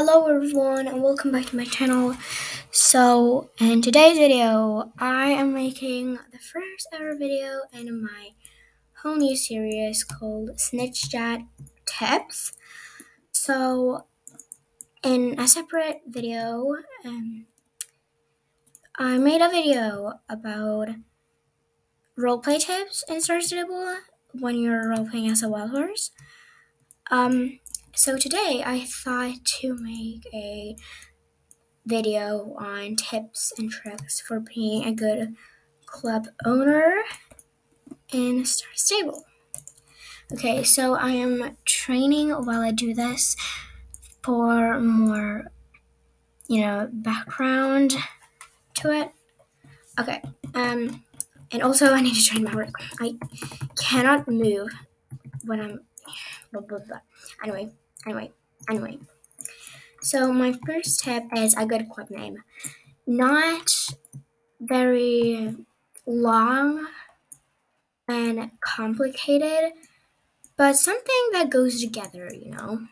Hello everyone and welcome back to my channel. So in today's video I am making the first ever video in my whole new series called Chit Chat Tips. So in a separate video um, I made a video about roleplay tips in Star Stable when you're roleplaying as a wild horse. Um, so today I thought to make a video on tips and tricks for being a good club owner in Star Stable. Okay, so I am training while I do this for more, you know, background to it. Okay, um, and also I need to train my work. I cannot move when I'm blah blah blah. Anyway, Anyway, anyway. So my first tip is a good club name. Not very long and complicated, but something that goes together, you know.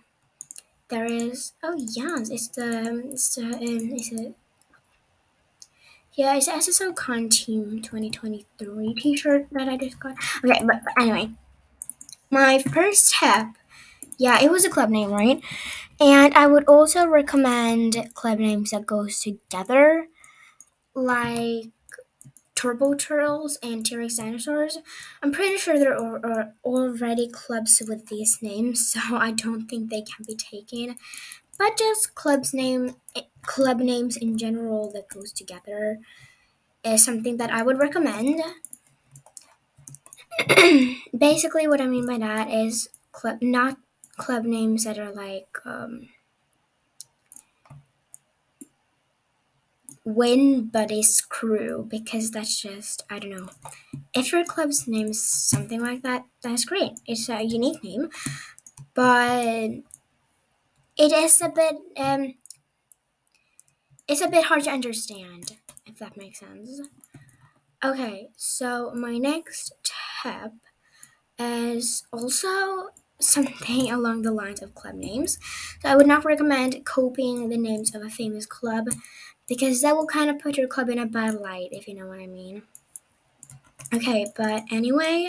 There is oh yes, it's the it's the um, it's a yeah, it's SSO Con Team 2023 t-shirt that I just got. Okay, but, but anyway, my first tip yeah, it was a club name, right? And I would also recommend club names that goes together, like Turbo Turtles and T-Rex Dinosaurs. I'm pretty sure there are, are already clubs with these names, so I don't think they can be taken. But just clubs name eh, club names in general that goes together is something that I would recommend. Basically, what I mean by that is club not club names that are like um, Win Buddies Crew because that's just I don't know. If your club's name is something like that, that's great. It's a unique name, but it is a bit um, it's a bit hard to understand if that makes sense. Okay, so my next tip is also something along the lines of club names. So I would not recommend copying the names of a famous club because that will kind of put your club in a bad light, if you know what I mean. Okay, but anyway,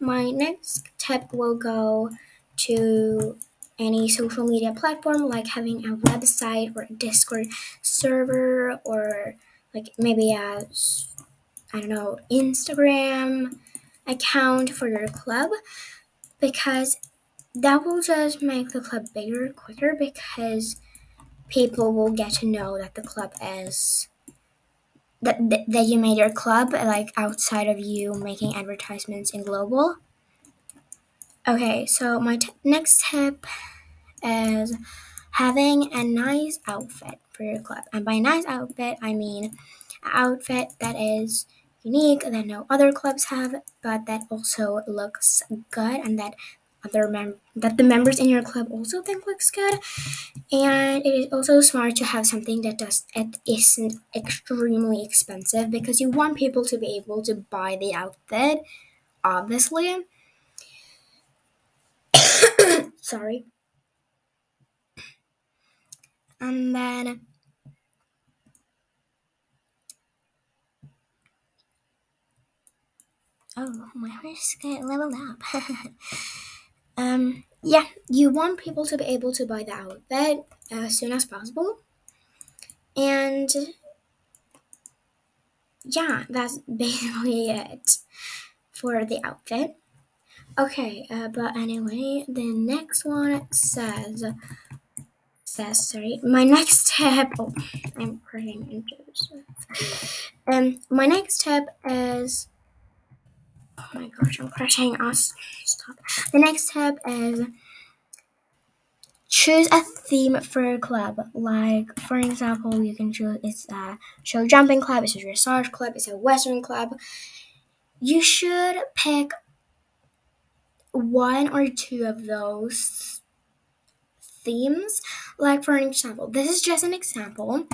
my next tip will go to any social media platform like having a website or a Discord server or like maybe a I don't know, Instagram account for your club because that will just make the club bigger quicker because people will get to know that the club is that, that you made your club like outside of you making advertisements in global. Okay so my next tip is having a nice outfit for your club. And by nice outfit i mean outfit that is unique that no other clubs have but that also looks good and that other mem- that the members in your club also think looks good. And it is also smart to have something that does it isn't extremely expensive because you want people to be able to buy the outfit obviously. Sorry. And then oh my horse got leveled up Um, yeah, you want people to be able to buy the outfit as soon as possible. And yeah, that's basically it for the outfit. Okay, uh, but anyway, the next one says says sorry. My next tip. Oh, I'm creating intros. Um, my next tip is Oh my gosh, I'm crashing us. Stop. The next step is choose a theme for your club. Like, for example, you can choose it's a show jumping club, it's a dressage club, it's a western club. You should pick one or two of those themes. Like, for an example, this is just an example.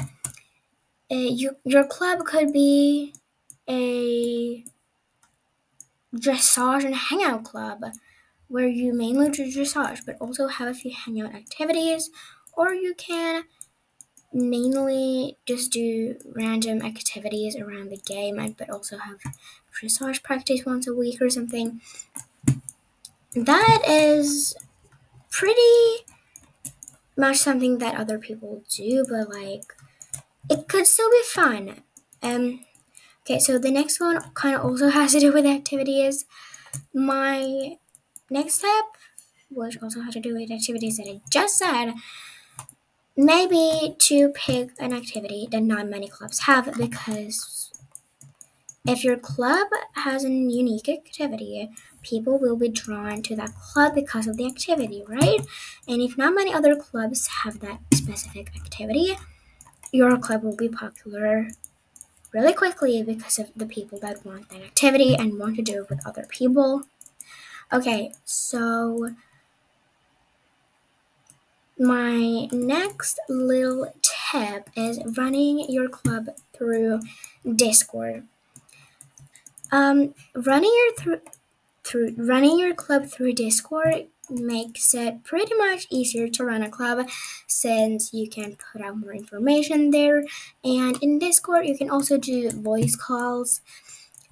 Uh, you, your club could be a dressage and hangout club, where you mainly do dressage but also have a few hangout activities, or you can mainly just do random activities around the game, but also have dressage practice once a week or something. That is pretty much something that other people do, but like it could still be fun. Um, okay, so the next one kind of also has to do with activities. My next step, which also has to do with activities that I just said, maybe to pick an activity that not many clubs have because if your club has a unique activity, people will be drawn to that club because of the activity, right? And if not many other clubs have that specific activity, your club will be popular really quickly because of the people that want that activity and want to do it with other people. Okay, so my next little tip is running your club through Discord. Um, running your through through running your club through Discord makes it pretty much easier to run a club since you can put out more information there. And in Discord, you can also do voice calls,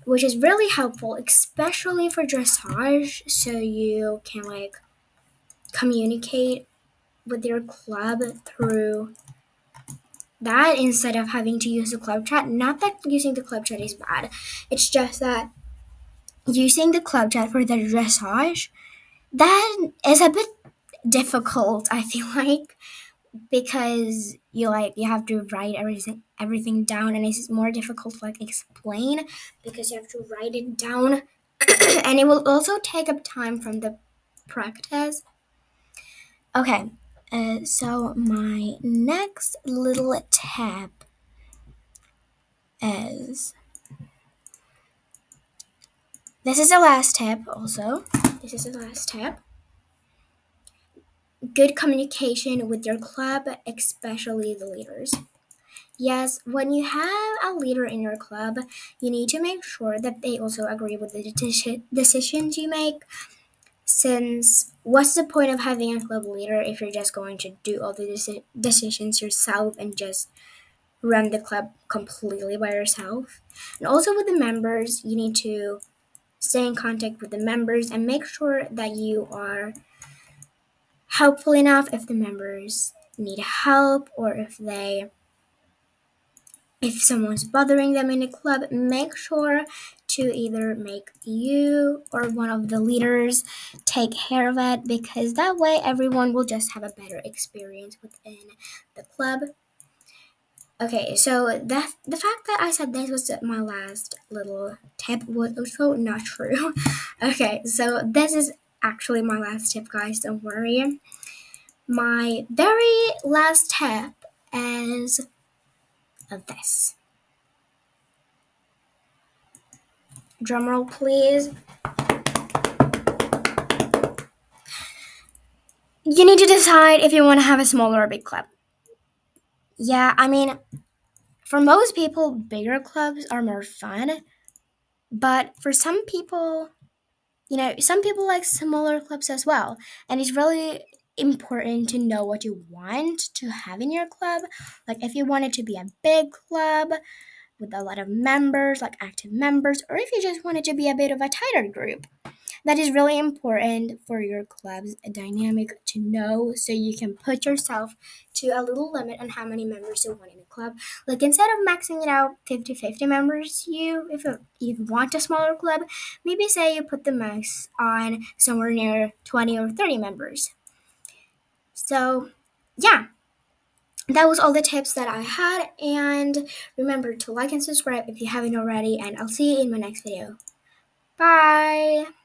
which is really helpful, especially for dressage, so you can like communicate with your club through that instead of having to use the club chat. Not that using the club chat is bad, it's just that using the club chat for the dressage that is a bit difficult i feel like because you like you have to write everything everything down and it's more difficult to like explain because you have to write it down and it will also take up time from the practice. Okay uh, so my next little tip is this is the last tip also. This is the last tip good communication with your club especially the leaders. Yes when you have a leader in your club you need to make sure that they also agree with the decisions you make. Since what's the point of having a club leader if you're just going to do all the deci- decisions yourself and just run the club completely by yourself? And also with the members, you need to stay in contact with the members and make sure that you are helpful enough if the members need help or if they if someone's bothering them in the club, make sure to either make you or one of the leaders take care of it because that way everyone will just have a better experience within the club. Okay, so that the fact that I said this was my last little tip was also not true. okay, so this is actually my last tip, guys. Don't worry. My very last tip is this. Drumroll, please. You need to decide if you want to have a small or a big club. Yeah, I mean, for most people, bigger clubs are more fun. But for some people, you know, some people like smaller clubs as well. And it's really important to know what you want to have in your club. Like if you want it to be a big club with a lot of members, like active members, or if you just want it to be a bit of a tighter group. That is really important for your club's dynamic to know so you can put yourself to a little limit on how many members you want in a club. Like instead of maxing it out 50 50 members, you if you want a smaller club, maybe say you put the max on somewhere near 20 or 30 members. So, yeah, that was all the tips that I had. And remember to like and subscribe if you haven't already. And I'll see you in my next video. Bye.